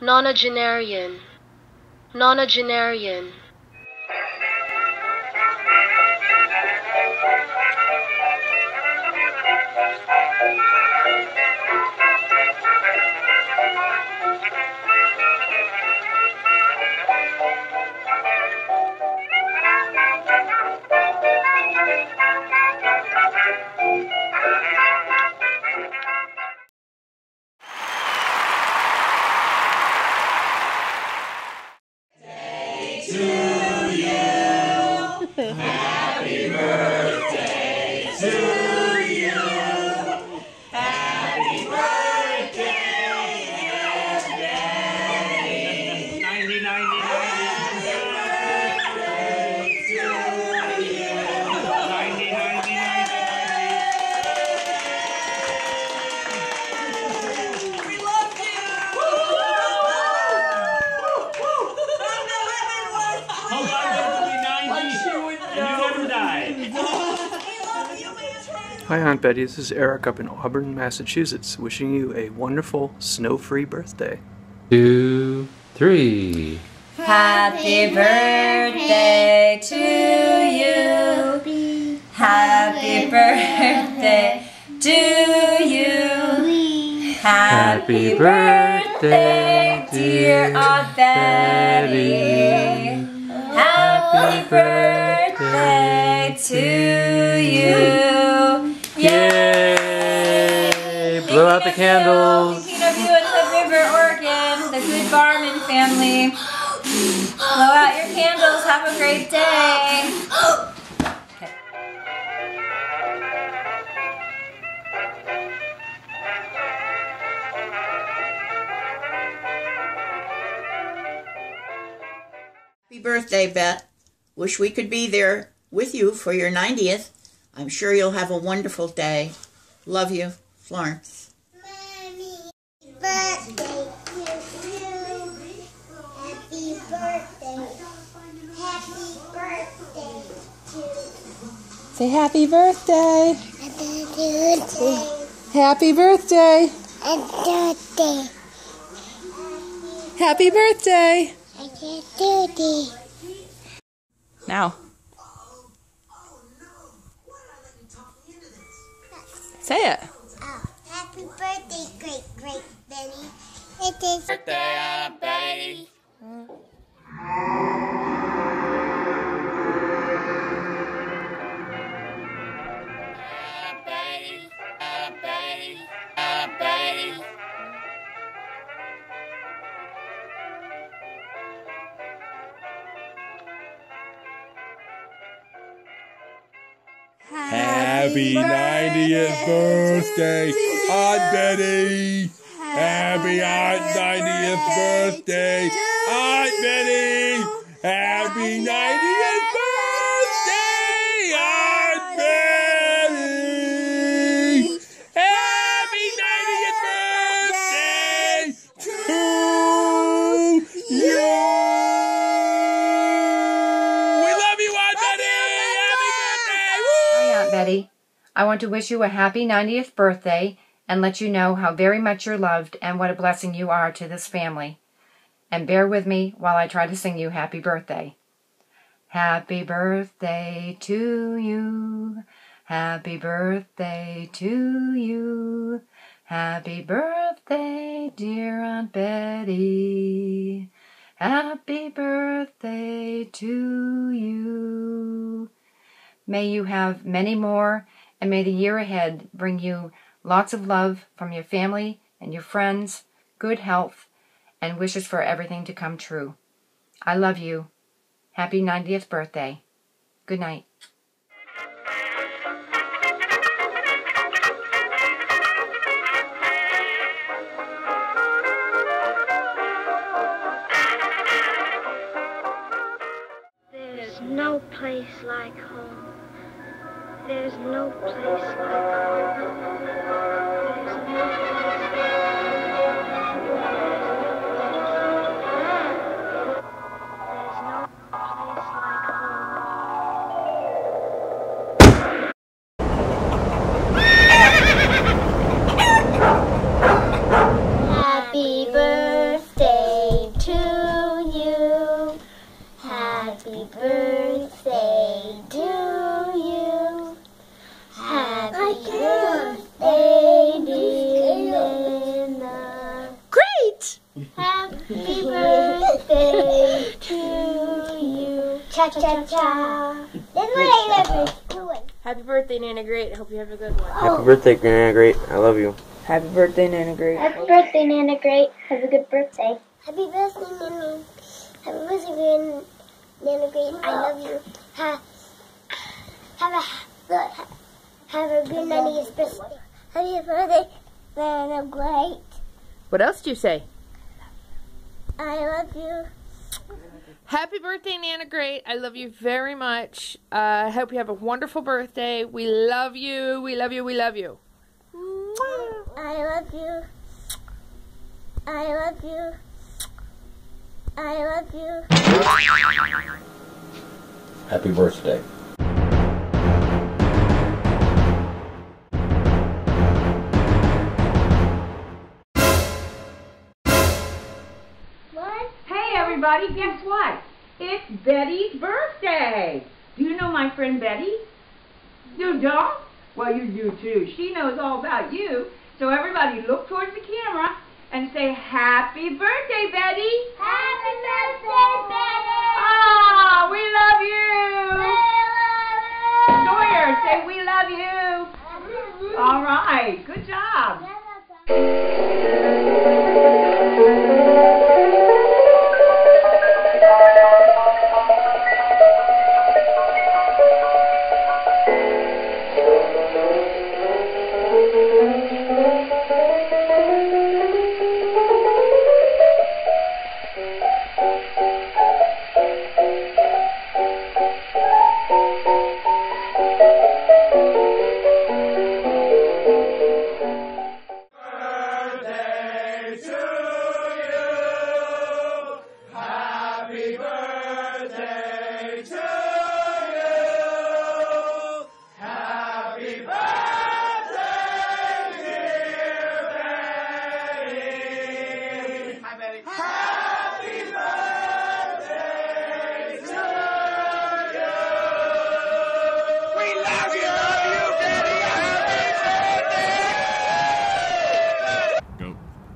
nonagenarian, nonagenarian. Hi Aunt Betty, this is Eric up in Auburn, Massachusetts, wishing you a wonderful snow-free birthday. Two, three. Happy birthday to you. Happy birthday to you. Happy birthday, dear Aunt Betty. Happy birthday to you. Yay! Blow out the candles. Thinking of you in Hood River, Oregon, the Good Barman family. Blow out your candles. Have a great day. Okay. Happy birthday, Bet. Wish we could be there with you for your 90th. I'm sure you'll have a wonderful day. Love you, Florence. Mommy, birthday to you. Happy birthday. Happy birthday to Say happy birthday. Happy birthday. Happy birthday. Happy birthday. Happy birthday. Happy birthday. Now. Say it. Oh, happy birthday, great, great Betty. It is birthday, Betty. Happy 90th birthday, Aunt Betty. Happy Aunt 90th birthday, Aunt Betty. Happy 90th birthday, Aunt Betty. Happy 90th birthday to you. We love you, Aunt Betty. Happy birthday. Woo! Hi, Aunt Betty. I want to wish you a happy 90th birthday and let you know how very much you're loved and what a blessing you are to this family. And bear with me while I try to sing you happy birthday. Happy birthday to you. Happy birthday to you. Happy birthday, dear Aunt Betty. Happy birthday to you. May you have many more, and may the year ahead bring you lots of love from your family and your friends, good health, and wishes for everything to come true. I love you. Happy 90th birthday. Good night. There's no place like home. There's no place like home. You. Cha cha cha. That's what I remember. Happy birthday, Nana Great. I hope you have a good one. Happy birthday, Nana Great. I love you. Happy birthday, Nana Great. Happy birthday, Nana Great. Have a good birthday. Happy birthday, Nana. Happy birthday, Nana Great. I love you. Ha, have a have a good 90th birthday. Happy birthday, Nana Great. What else do you say? I love you. Happy birthday, Nana Great. I love you very much. Uh, I hope you have a wonderful birthday. We love you. We love you. We love you. I love you. I love you. I love you. Happy birthday. Everybody, guess what? It's Betty's birthday. Do you know my friend Betty? You don't? Well, you do too. She knows all about you. So everybody look towards the camera and say happy birthday, Betty. Happy birthday, Betty. Ah, we love you. Sawyer, say we love you. All right, good job.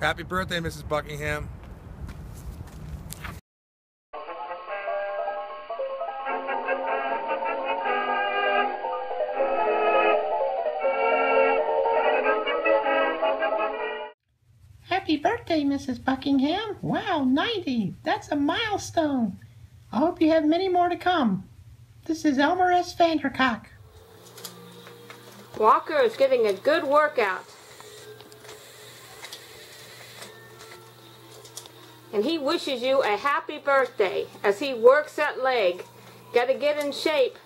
Happy birthday, Mrs. Buckingham. Happy birthday, Mrs. Buckingham. Wow, 90. That's a milestone. I hope you have many more to come. This is Elmer S. Vandercock. Walker is getting a good workout. And he wishes you a happy birthday as he works that leg. Got to get in shape.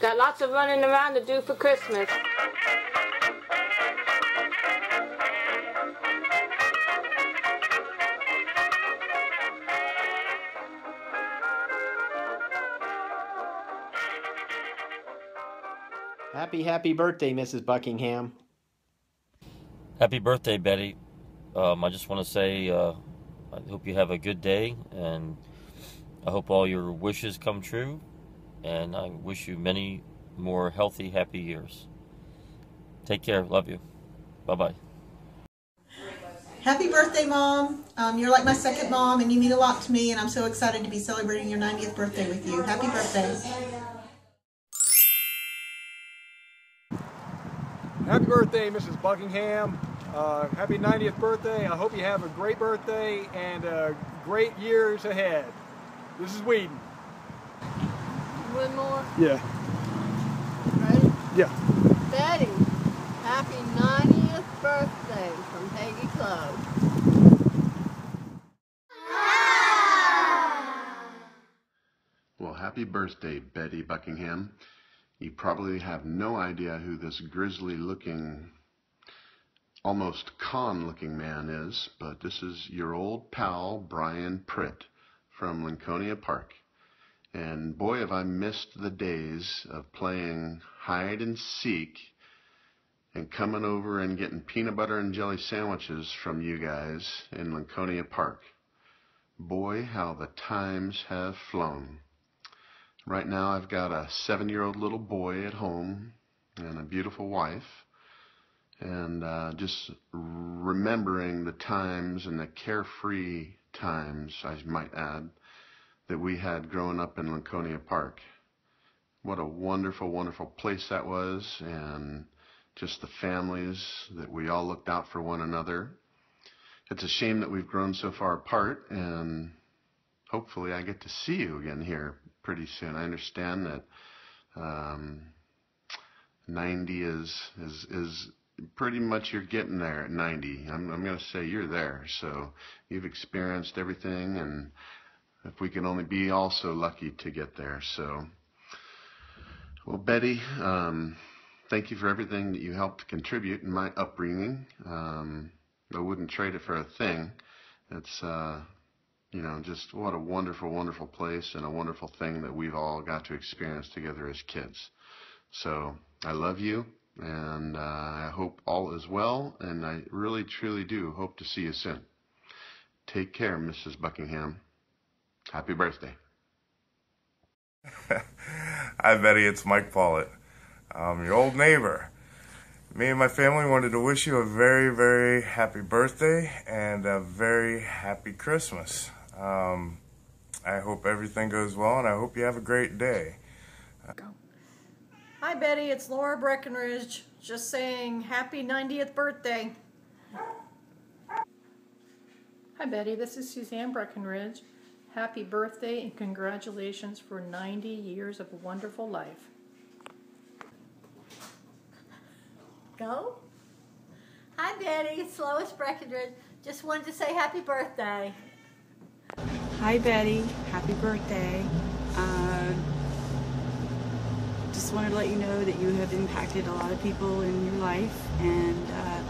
Got lots of running around to do for Christmas. Happy, happy birthday, Mrs. Buckingham. Happy birthday, Betty. Um, I just want to say uh, I hope you have a good day, and I hope all your wishes come true, and I wish you many more healthy, happy years. Take care. Love you. Bye bye. Happy birthday, Mom. Um, you're like my second mom, and you mean a lot to me, and I'm so excited to be celebrating your 90th birthday with you. Happy birthday. Happy birthday, Mrs. Buckingham. Uh, happy 90th birthday. I hope you have a great birthday and uh, great years ahead. This is Whedon. One more. Yeah. Ready? Yeah. Betty, happy 90th birthday from Peggy Clove. Well, happy birthday, Betty Buckingham. You probably have no idea who this grizzly looking, almost con looking man is, but this is your old pal, Brian Pritt from Lincolnia Park. And boy, have I missed the days of playing hide and seek and coming over and getting peanut butter and jelly sandwiches from you guys in Lincolnia Park. Boy, how the times have flown. Right now, I've got a seven year old little boy at home and a beautiful wife. And uh, just remembering the times and the carefree times, I might add, that we had growing up in Lincolnia Park. What a wonderful, wonderful place that was, and just the families that we all looked out for one another. It's a shame that we've grown so far apart, and hopefully I get to see you again here pretty soon. I understand that um, 90 is is is pretty much you're getting there at 90. I'm I'm going to say you're there. So you've experienced everything, and if we can only be also lucky to get there. So, well, Betty. Um, thank you for everything that you helped contribute in my upbringing. Um, I wouldn't trade it for a thing. It's, uh, you know, just what a wonderful, wonderful place and a wonderful thing that we've all got to experience together as kids. So I love you, and uh, I hope all is well, and I really, truly do hope to see you soon. Take care, Mrs. Buckingham. Happy birthday. Hi, Betty. It's Mike Paulett, um, your old neighbor. Me and my family wanted to wish you a very, very happy birthday and a very happy Christmas. Um, I hope everything goes well, and I hope you have a great day. Hi, Betty. It's Laura Breckenridge. Just saying happy 90th birthday. Hi, Betty. This is Suzanne Breckenridge. Happy birthday and congratulations for 90 years of wonderful life. Go. Hi, Betty. It's Lois Breckenridge. Just wanted to say happy birthday. Hi, Betty. Happy birthday. Uh, just wanted to let you know that you have impacted a lot of people in your life, and uh,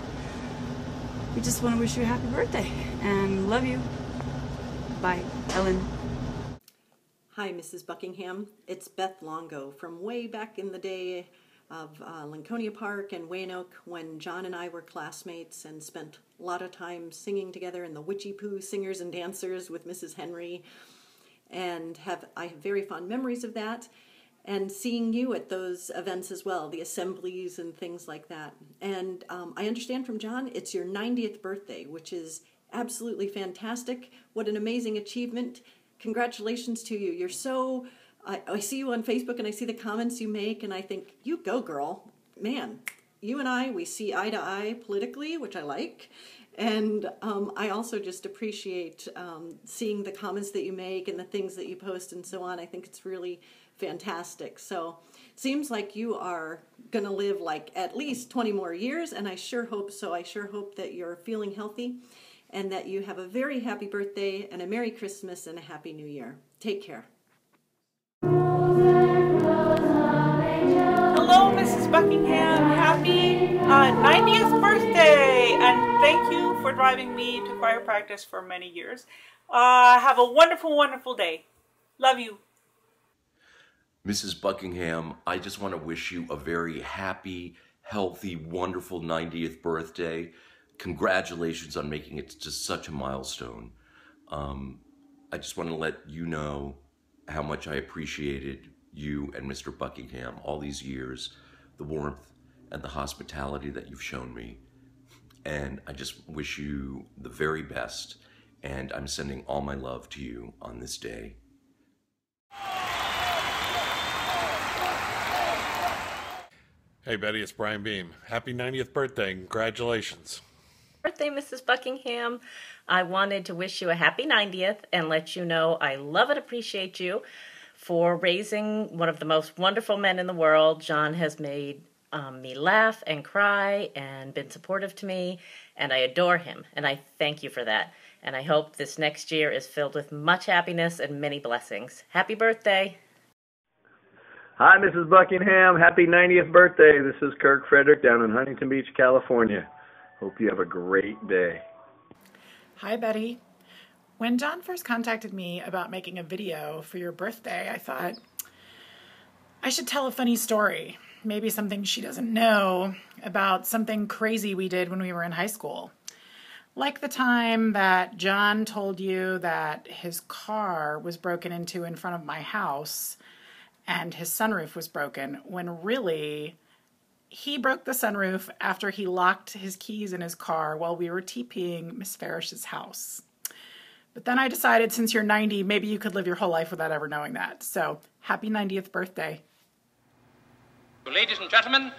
we just want to wish you a happy birthday and love you. Bye, Ellen. Hi, Mrs. Buckingham. It's Beth Longo from way back in the day of uh, Lincolnia Park and Waynoke when John and I were classmates and spent a lot of time singing together in the Witchy Poo Singers and Dancers with Mrs. Henry. And have I have very fond memories of that and seeing you at those events as well, the assemblies and things like that. And um, I understand from John, it's your 90th birthday, which is absolutely fantastic. What an amazing achievement. Congratulations to you. You're so I, I see you on Facebook and I see the comments you make, and I think, you go, girl. Man, you and I, we see eye to eye politically, which I like. And um, I also just appreciate um, seeing the comments that you make and the things that you post and so on. I think it's really fantastic. So seems like you are going to live like at least 20 more years, and I sure hope so. I sure hope that you're feeling healthy and that you have a very happy birthday and a Merry Christmas and a Happy New Year. Take care. Hello, Mrs. Buckingham. Happy uh, 90th birthday, and thank you for driving me to choir practice for many years. Uh, have a wonderful, wonderful day. Love you. Mrs. Buckingham, I just want to wish you a very happy, healthy, wonderful 90th birthday. Congratulations on making it to such a milestone. Um, I just want to let you know how much I appreciated you and Mr. Buckingham all these years, the warmth and the hospitality that you've shown me. And I just wish you the very best. And I'm sending all my love to you on this day. Hey, Betty, it's Brian Beam. Happy 90th birthday. Congratulations. Birthday, Mrs. Buckingham. I wanted to wish you a happy 90th and let you know I love and appreciate you for raising one of the most wonderful men in the world. John has made um, me laugh and cry and been supportive to me, and I adore him, and I thank you for that. And I hope this next year is filled with much happiness and many blessings. Happy birthday! Hi, Mrs. Buckingham. Happy 90th birthday. This is Kirk Frederick down in Huntington Beach, California. Hope you have a great day. Hi, Betty. When John first contacted me about making a video for your birthday, I thought I should tell a funny story. Maybe something she doesn't know about something crazy we did when we were in high school. Like the time that John told you that his car was broken into in front of my house and his sunroof was broken when really he broke the sunroof after he locked his keys in his car while we were TPing Miss Farish's house. But then I decided since you're 90, maybe you could live your whole life without ever knowing that. So happy 90th birthday. Ladies and gentlemen,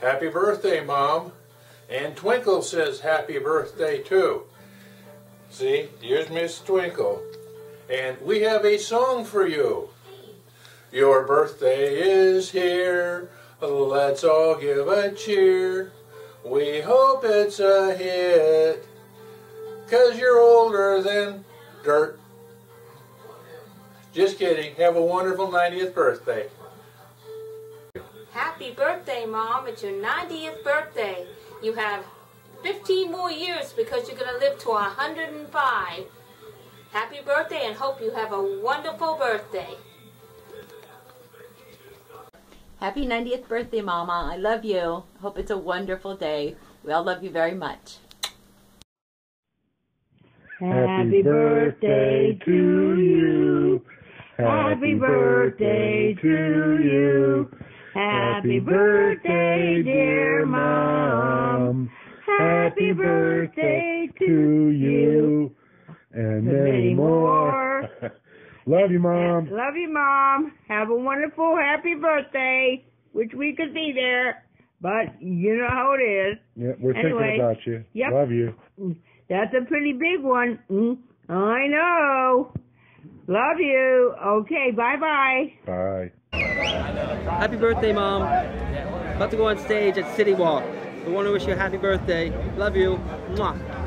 Happy birthday, Mom. And Twinkle says happy birthday, too. See, here's Miss Twinkle. And we have a song for you. Your birthday is here. Let's all give a cheer. We hope it's a hit. Cause you're older than dirt. Just kidding. Have a wonderful 90th birthday. Happy birthday, Mom. It's your 90th birthday. You have 15 more years because you're going to live to 105. Happy birthday and hope you have a wonderful birthday. Happy 90th birthday, Mama. I love you. Hope it's a wonderful day. We all love you very much. Happy birthday to you. Happy birthday to you. Happy birthday, dear Mom. Happy birthday to you. And many more. Love you, Mom. Love you, Mom. Have a wonderful, happy birthday. which we could be there, but you know how it is. Yeah, we're Anyway, thinking about you. yep. Love you. That's a pretty big one. Mm, I know. Love you. Okay, bye-bye. Bye. Happy birthday, Mom. About to go on stage at City Walk. We want to wish you a happy birthday. Love you. Mwah.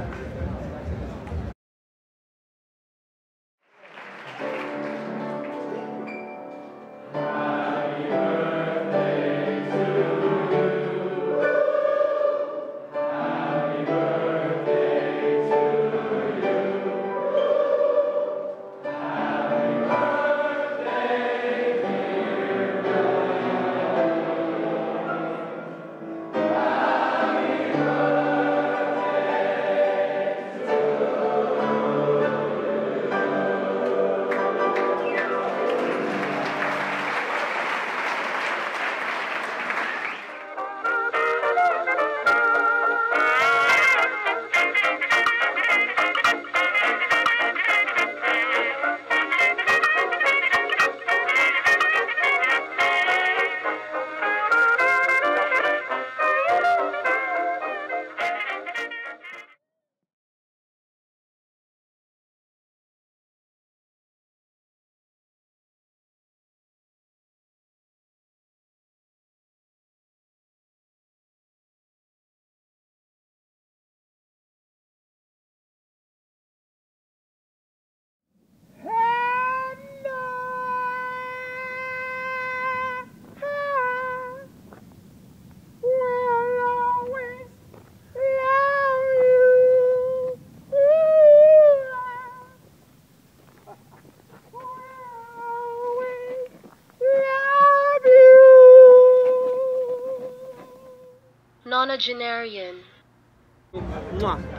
Nonagenarian. Mwah.